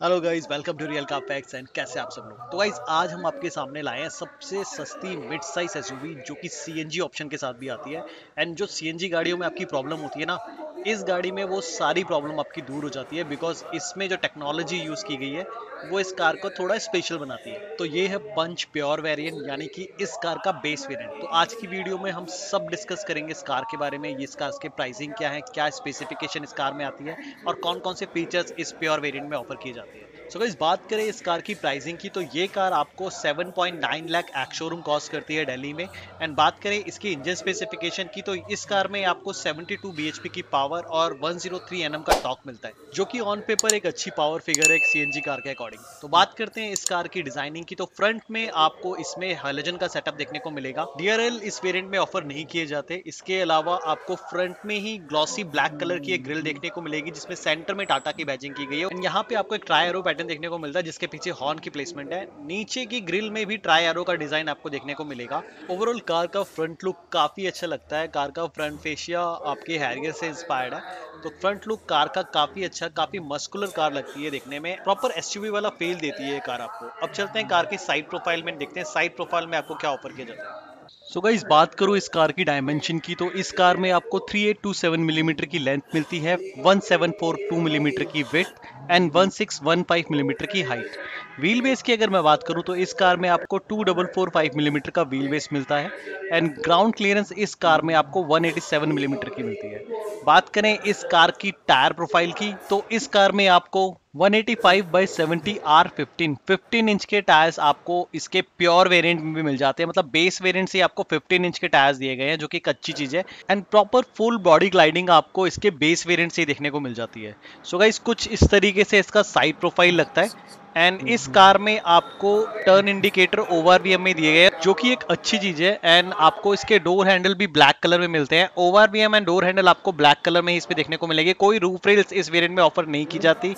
Hello guys welcome to real का PACS and कैसे आप सब लोग? तो गाइस आज हम आपके सामने लाए हैं सबसे सस्ती मिड साइज़ एसयूवी जो कि सीएनजी ऑप्शन के साथ भी आती है। एंड जो सीएनजी गाड़ियों में आपकी प्रॉब्लम होती है ना इस गाड़ी में वो सारी प्रॉब्लम आपकी दूर हो जाती है बिकॉज़ इसमें जो टेक्नोलॉजी यूज़ की गई है, वो इस कार को थोड़ा स्पेशल बनाती है। तो ये है पंच प्योर वेरिएंट यानी कि इस कार का बेस वेरिएंट तो आज की वीडियो में हम सब डिस्कस करेंगे इस कार के बारे में इस कार के प्राइसिंग क्या है, क्या स्पेसिफिकेशन इस कार में आती है, और कौन कौन से फीचर्स इस प्योर वेरियंट में ऑफ़र किए जाते हैं। सो so, बात करें इस कार की प्राइसिंग की तो ये कार आपको 7.9 लाख एक्स शोरूम कॉस्ट करती है दिल्ली में। एंड बात करें इसकी इंजन स्पेसिफिकेशन की तो इस कार में आपको 72 bhp की पावर और 103 nm का टॉक मिलता है जो कि ऑन पेपर एक अच्छी पावर फिगर है सीएनजी कार के अकॉर्डिंग तो बात करते हैं इस कार की डिज़ाइनिंग की तो फ्रंट में आपको इसमें हेलोजन का सेटअप देखने को मिलेगा। डीआरएल इस वेरिएंट में ऑफ़र नहीं किए जाते। इसके अलावा आपको फ्रंट में ही ग्लॉसी ब्लैक कलर की एक ग्रिल देखने को मिलेगी जिसमें सेंटर में टाटा की बैजिंग की गई है। यहाँ पे आपको एक ट्राई एरो पैटर्न देखने को मिलता है, जिसके पीछे हॉर्न की प्लेसमेंट है। नीचे की ग्रिल में भी ट्राई एरो का डिज़ाइन आपको देखने को मिलेगा। ओवरऑल कार का फ्रंट लुक काफ़ी अच्छा लगता है। कार का फ्रंट फेशिया आपके हैरियर से इंस्पायर्ड है। तो फ्रंट लुक कार का काफ़ी अच्छा काफ़ी मस्कुलर कार लगती है देखने में। प्रॉपर एसयूवी वाला फील देती है कार आपको। अब चलते हैं कार की साइड प्रोफ़ाइल में, देखते हैं साइड प्रोफ़ाइल में आपको क्या ऑफ़र किया जाता है। सो so इस बात करूँ इस कार की डायमेंशन की तो इस कार में आपको 3827 मिलीमीटर mm की लेंथ मिलती है 1742 मिलीमीटर mm की विथ एंड 1615 मिलीमीटर mm की हाइट व्हील बेस की अगर मैं बात करूँ तो इस कार में आपको 2445 मिलीमीटर mm का व्हील बेस मिलता है एंड ग्राउंड क्लियरेंस इस कार में आपको 187 मिलीमीटर mm की मिलती है. बात करें इस कार की टायर प्रोफ़ाइल की तो इस कार में आपको 185 बाई 70 आर 15 15 इंच के टायर्स आपको इसके प्योर वेरिएंट में भी मिल जाते हैं। मतलब बेस वेरिएंट से आपको 15 इंच के टायर्स दिए गए हैं जो कि एक अच्छी चीज़ है। And proper full body gliding आपको इसके बेस वेरिएंट से ही देखने को मिल जाती है। सो so गाइस कुछ इस तरीके से इसका साइड प्रोफ़ाइल लगता है। एंड इस कार में आपको टर्न इंडिकेटर ओवर बी में दिए गए हैं जो कि एक अच्छी चीज़ है। एंड आपको इसके डोर हैंडल भी ब्लैक कलर में मिलते हैं। Over B and door handle आपको ब्लैक कलर में ही इस पे देखने को मिलेगी। कोई रूफ रेल्स इस वेरिएंट में ऑफ़र नहीं की जाती।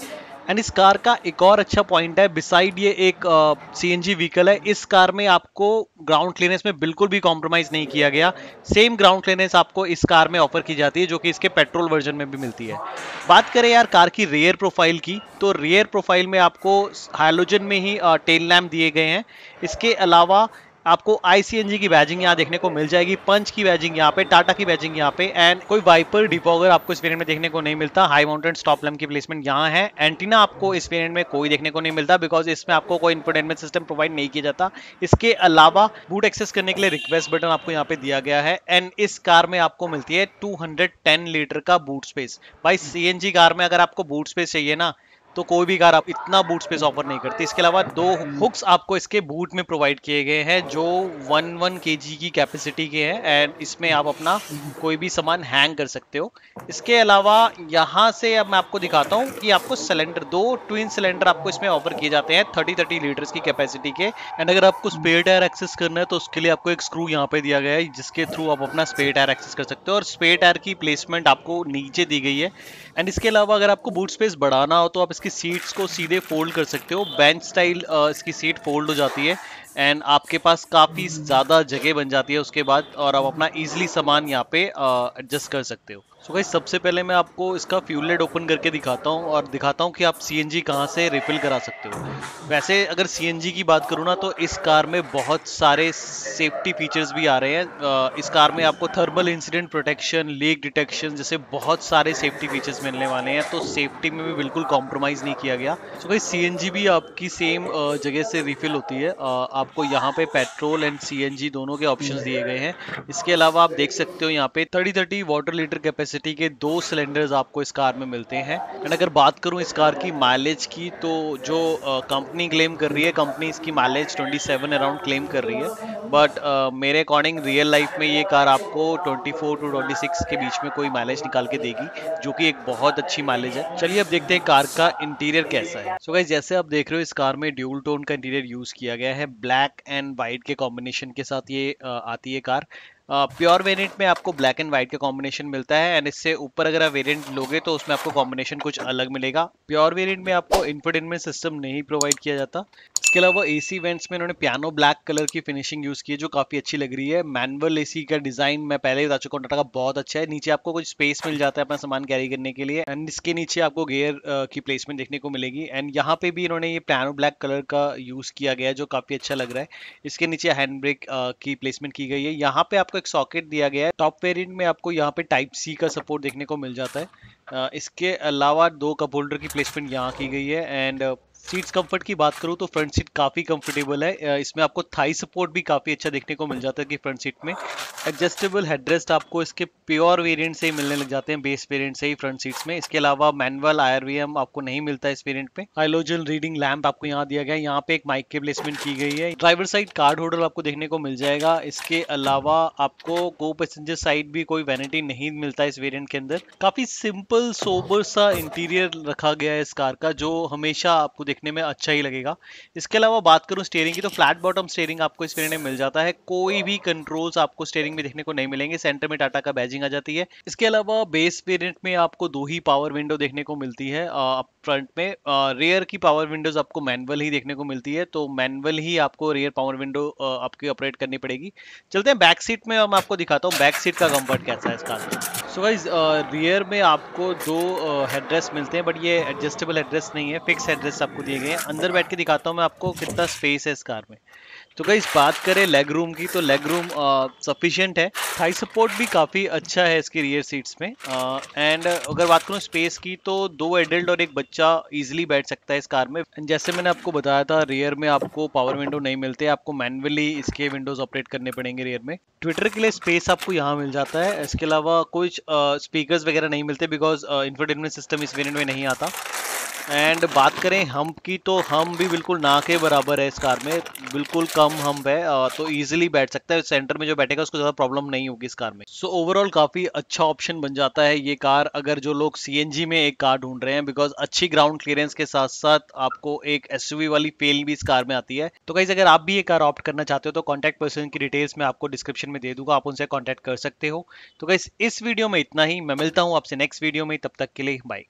एंड इस कार का एक और अच्छा पॉइंट है बिसाइड ये एक सीएनजी व्हीकल है, इस कार में आपको ग्राउंड क्लीनेस में बिल्कुल भी कॉम्प्रोमाइज नहीं किया गया। सेम ग्राउंड क्लीनेस आपको इस कार में ऑफ़र की जाती है, जो कि इसके पेट्रोल वर्जन में भी मिलती है। बात करें यार कार की रेयर प्रोफ़ाइल की तो रेयर प्रोफ़ाइल में आपको हाइलोजन में ही टेल लैम्प दिए गए हैं। इसके अलावा आपको आईसीएनजी की बैजिंग यहाँ देखने को मिल जाएगी पंच की बैजिंग यहाँ पे टाटा की बैजिंग यहाँ पे एंड कोई वाइपर डिफॉगर आपको इस वेरिएंट में देखने को नहीं मिलता। हाई माउंटेन स्टॉप की प्लेसमेंट यहाँ है। एंटीना आपको इस वेरिएंट में कोई देखने को नहीं मिलता बिकॉज़ इसमें आपको कोई इंफोटेनमेंट सिस्टम प्रोवाइड नहीं किया जाता। इसके अलावा बूट एक्सेस करने के लिए रिक्वेस्ट बटन आपको यहाँ पे दिया गया है। एंड इस कार में आपको मिलती है टू लीटर का बूट स्पेस भाई सी कार में अगर आपको बूट स्पेस चाहिए ना तो कोई भी कार आप इतना बूट स्पेस ऑफ़र नहीं करती। इसके अलावा दो हुक्स आपको इसके बूट में प्रोवाइड किए गए हैं, जो वन वन के की कैपेसिटी के हैं एंड इसमें आप अपना कोई भी सामान हैंग कर सकते हो। इसके अलावा यहाँ से अब मैं आपको दिखाता हूँ कि आपको सिलेंडर दो ट्विन सिलेंडर आपको इसमें ऑफ़र किए जाते हैं थर्टी थर्टी लीटर्स की कैपेसिटी के। एंड अगर आपको स्पेयर टायर एक्सेस करना है तो उसके लिए आपको एक स्क्रू यहाँ पे दिया गया है, जिसके थ्रू आप अपना स्पेयर टायर एक्सेस कर सकते हो और स्पेयर टायर की प्लेसमेंट आपको नीचे दी गई है। एंड इसके अलावा अगर आपको बूट स्पेस बढ़ाना हो तो आप इसकी सीट्स को सीधे फोल्ड कर सकते हो। बेंच स्टाइल इसकी सीट फोल्ड हो जाती है। एंड आपके पास काफ़ी ज़्यादा जगह बन जाती है उसके बाद और आप अपना इजीली सामान यहाँ पे एडजस्ट कर सकते हो। सो भाई सबसे पहले मैं आपको इसका फ्यूल लेड ओपन करके दिखाता हूँ और दिखाता हूँ कि आप सीएनजी कहाँ से रिफिल करा सकते हो। वैसे अगर सीएनजी की बात करूँ ना तो इस कार में बहुत सारे सेफ्टी फीचर्स भी आ रहे हैं। इस कार में आपको thermal incident protection leak detection जैसे बहुत सारे सेफ्टी फीचर्स मिलने वाले हैं। तो सेफ्टी में भी बिल्कुल कॉम्प्रोमाइज़ नहीं किया गया। सो भाई सी एन जी भी आपकी सेम जगह से रिफिल होती है। आपको यहाँ पे पेट्रोल एंड सीएनजी दोनों के ऑप्शन दिए गए हैं। इसके अलावा आप देख सकते हो यहाँ पे thirty thirty water litre capacity के दो सिलेंडर्स आपको इस कार में मिलते हैं। एंड अगर बात करूँ इस कार की माइलेज की तो जो कंपनी क्लेम कर रही है कंपनी इसकी माइलेज 27 अराउंड क्लेम कर रही है। बट uh, मेरे अकॉर्डिंग रियल लाइफ में ये कार आपको 24 टू 26 के बीच में कोई माइलेज निकाल के देगी जो कि एक बहुत अच्छी माइलेज है। चलिए अब देखते हैं कार का इंटीरियर कैसा है। सो so गाइज़ जैसे आप देख रहे हो इस कार में ड्यूल टोन का इंटीरियर यूज़ किया गया है ब्लैक एंड व्हाइट के कॉम्बिनेशन के साथ ये आती है कार। प्योर वेरिएंट में आपको ब्लैक एंड व्हाइट का कॉम्बिनेशन मिलता है एंड इससे ऊपर अगर आप वेरिएंट लोगे तो उसमें आपको कॉम्बिनेशन कुछ अलग मिलेगा। प्योर वेरिएंट में आपको इंफोटेनमेंट सिस्टम नहीं प्रोवाइड किया जाता। इसके अलावा एसी वेंट्स में इन्होंने पियानो ब्लैक कलर की फिनिशिंग यूज़ की है, जो काफ़ी अच्छी लग रही है। मैनुअल एसी का डिज़ाइन मैं पहले बता चुका हूँ टाटा का बहुत अच्छा है। नीचे आपको कुछ स्पेस मिल जाता है अपना सामान कैरी करने के लिए एंड इसके नीचे आपको गेयर की प्लेसमेंट देखने को मिलेगी। एंड यहाँ पे भी इन्होंने ये पियानो ब्लैक कलर का यूज़ किया गया है, जो काफ़ी अच्छा लग रहा है। इसके नीचे हैंड ब्रेक की प्लेसमेंट की गई है। यहाँ पे आपको एक सॉकेट दिया गया है। टॉप वेरिएंट में आपको यहाँ पे टाइप सी का सपोर्ट देखने को मिल जाता है। इसके अलावा दो कप होल्डर की प्लेसमेंट यहाँ की गई है। एंड सीट्स कंफर्ट की बात करूँ तो फ्रंट सीट काफ़ी कंफर्टेबल है। इसमें आपको थाई सपोर्ट भी काफ़ी अच्छा देखने को मिल जाता है कि फ्रंट सीट में। एडजस्टेबल हेडरेस्ट आपको इसके प्योर वेरिएंट से ही मिलने लग जाते हैं बेस वेरिएंट से ही फ्रंट सीट्स में। इसके अलावा मैनुअल आईआरवीएम आपको नहीं मिलता इस वेरिएंट पे। हाइलोजन रीडिंग लैंप आपको यहाँ दिया गया है। यहाँ पे एक माइक के प्लेसमेंट की गई है। ड्राइवर साइड कार्ड होल्डर आपको देखने को मिल जाएगा। इसके अलावा आपको को पैसेंजर साइड भी कोई वैनिटी नहीं मिलता इस वेरियंट के अंदर। काफ़ी सिंपल सोबर सा इंटीरियर रखा गया है इस कार का, जो हमेशा आपको देखने में अच्छा ही लगेगा। इसके अलावा बात करूँ स्टेयरिंग की तो फ्लैट बॉटम स्टेयरिंग आपको इस वेरिएंट में मिल जाता है। कोई भी कंट्रोल्स आपको स्टेयरिंग में देखने को नहीं मिलेंगे। सेंटर में टाटा का बैजिंग आ जाती है। इसके अलावा बेस वेरिएंट में आपको दो ही पावर विंडो देखने को मिलती है फ्रंट में। रेयर की पावर विंडोज़ आपको मैनुअल ही देखने को मिलती है तो मैनुअल ही आपको रेयर पावर विंडो आपकी ऑपरेट करनी पड़ेगी। चलते हैं बैक सीट में मैं आपको दिखाता हूँ बैक सीट का कंफर्ट कैसा है इस कार में सो गाइज़ रियर में आपको दो हेडरेस्ट मिलते हैं बट ये एडजस्टेबल एड्रेस नहीं है फिक्स एड्रेस आपको दिए गए हैं। अंदर बैठ के दिखाता हूँ मैं आपको कितना स्पेस है इस कार में। तो कहीं बात करें लेग रूम की तो लेग रूम सफिशियंट है। थाई सपोर्ट भी काफ़ी अच्छा है इसकी रियर सीट्स में। एंड अगर बात करूँ स्पेस की तो दो एडल्ट और एक बच्चा इजीली बैठ सकता है इस कार में। एंड जैसे मैंने आपको बताया था रियर में आपको पावर विंडो नहीं मिलते, आपको मैनुअली इसके विंडोज़ ऑपरेट करने पड़ेंगे रियर में। ट्विटर के लिए स्पेस आपको यहाँ मिल जाता है। इसके अलावा कुछ स्पीकर्स वगैरह नहीं मिलते बिकॉज़ इंफोटेनमेंट सिस्टम इस वेरियंट में नहीं आता। एंड बात करें हम की तो हम भी बिल्कुल ना के बराबर है इस कार में। बिल्कुल कम हम है तो इजीली बैठ सकता है। सेंटर में जो बैठेगा उसको ज़्यादा प्रॉब्लम नहीं होगी इस कार में। सो so, ओवरऑल काफ़ी अच्छा ऑप्शन बन जाता है ये कार अगर जो लोग सीएनजी में एक कार ढूंढ रहे हैं बिकॉज़ अच्छी ग्राउंड क्लियरेंस के साथ साथ आपको एक एस वाली फेल भी इस कार में आती है। तो कहीं अगर आप भी ये कार ऑप्ट करना चाहते हो तो कॉन्टैक्ट पर्सन की डिटेल्स में आपको डिस्क्रिप्शन में दे दूँगा आप उनसे कॉन्टैक्ट कर सकते हो। तो कहीं इस वीडियो में इतना ही। मैं मिलता हूँ आपसे नेक्स्ट वीडियो में। तब तक के लिए बाय